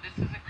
this is a